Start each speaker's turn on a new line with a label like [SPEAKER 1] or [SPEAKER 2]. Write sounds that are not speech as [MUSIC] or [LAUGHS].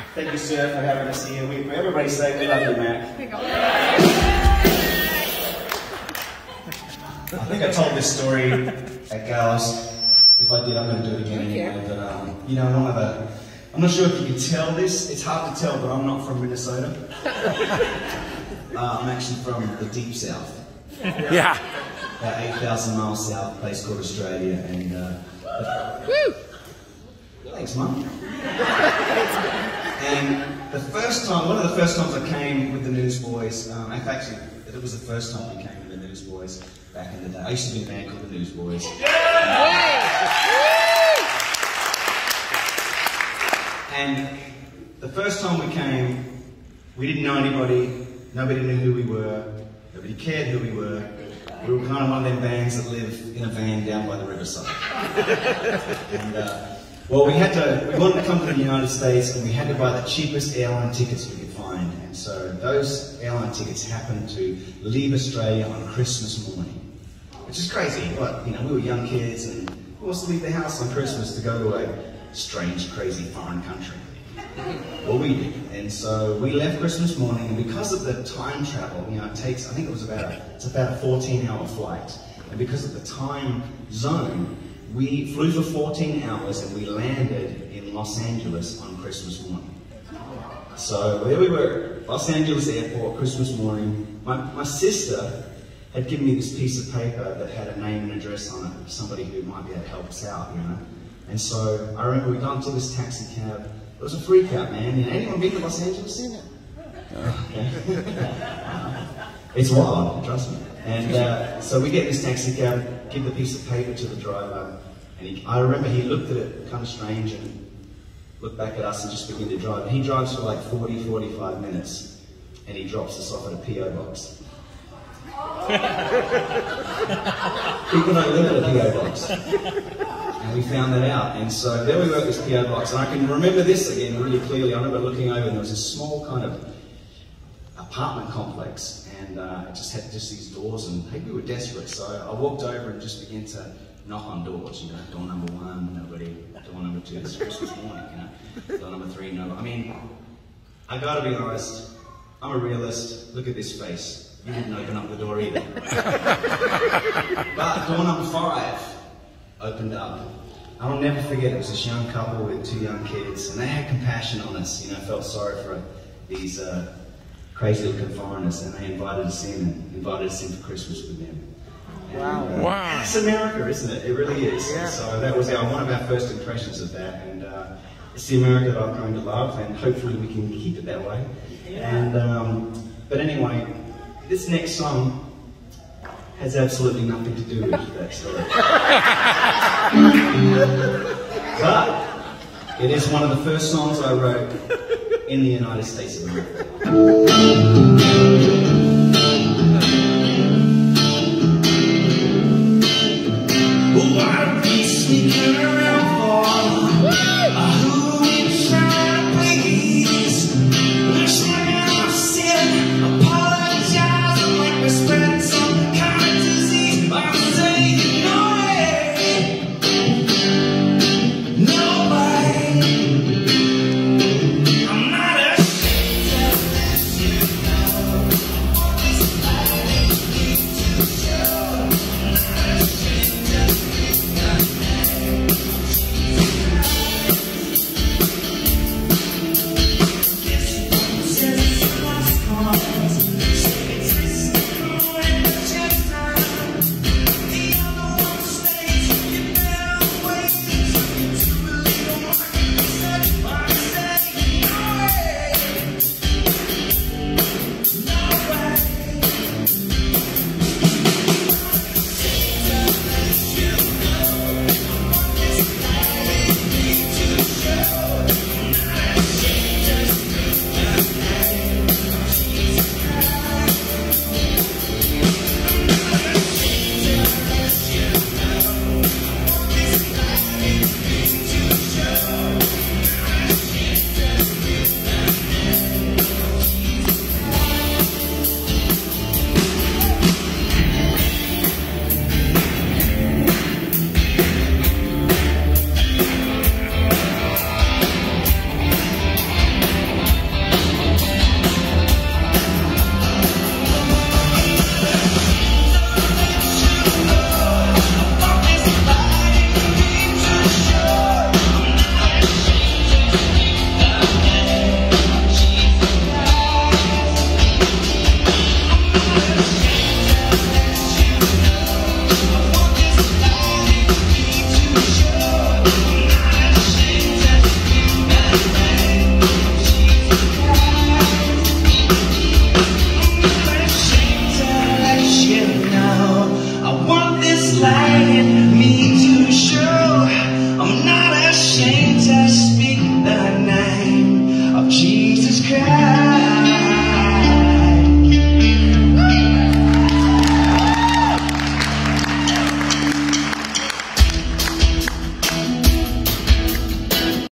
[SPEAKER 1] Thank you, sir, for having us here. We, everybody say we love you, Mac. I think I told this story at Gals. If I did, I'm going to do it again anyway. But um, you know, one of the, I'm not sure if you can tell this. It's hard to tell, but I'm not from Minnesota. [LAUGHS] Uh, I'm actually from the deep south.
[SPEAKER 2] Yeah.
[SPEAKER 1] about 8,000 miles south, a place called Australia. And uh,
[SPEAKER 2] Woo!
[SPEAKER 1] thanks, Mum. [LAUGHS] and the first time, one of the first times I came with the Newsboys, um, in fact, actually, it was the first time we came with the Newsboys back in the day. I used to be in a band called the Newsboys. Yeah! And the first time we came, we didn't know anybody, nobody knew who we were, nobody cared who we were. We were kind of one of them bands that live in a van down by the riverside. [LAUGHS] and, uh, well, we had to, we wanted to come to the United States and we had to buy the cheapest airline tickets we could find. And so those airline tickets happened to leave Australia on Christmas morning. Which is crazy. But, you know, we were young kids and who wants to leave the house on Christmas to go to a strange, crazy foreign country? Well, we did. And so we left Christmas morning, and because of the time travel, you know, it takes, I think it was about a, it's about a 14 hour flight. And because of the time zone, we flew for 14 hours and we landed in Los Angeles on Christmas morning. So there we were, Los Angeles airport, Christmas morning. My, my sister had given me this piece of paper that had a name and address on it, somebody who might be able to help us out, you know. And so I remember we got into this taxi cab. It was a freak out, man. You know, anyone been to Los Angeles? Okay. [LAUGHS] it's wild, trust me. And uh, so we get this taxi cab, give the piece of paper to the driver, and he, I remember he looked at it kind of strange and looked back at us and just began to drive. He drives for like 40, 45 minutes, and he drops us off at a PO box. [LAUGHS] People don't live at a PO box. And we found that out. And so there we were at this PO box. And I can remember this again really clearly. I remember looking over and there was a small kind of apartment complex. And uh, it just had just these doors. And hey, we were desperate. So I walked over and just began to knock on doors. You know, door number one, nobody. Door number two, it's Christmas morning, you know. Door number three, no. I mean, I gotta be honest. I'm a realist. Look at this face. You didn't open up the door either. but door number five opened up. I'll never forget, it was this young couple with two young kids, and they had compassion on us, you know, felt sorry for these uh, crazy looking foreigners, and they invited us in and invited us in for Christmas with them.
[SPEAKER 3] Wow.
[SPEAKER 1] And, uh,
[SPEAKER 2] Wow.
[SPEAKER 1] It's America, isn't it? It really is.
[SPEAKER 3] Yeah.
[SPEAKER 1] So that was our, one of our first impressions of that, and uh, it's the America that I'm going to love, and hopefully we can keep it that way. And um, but anyway, this next song has absolutely nothing to do with that story. [LAUGHS] but it is one of the first songs I wrote in the United States of America.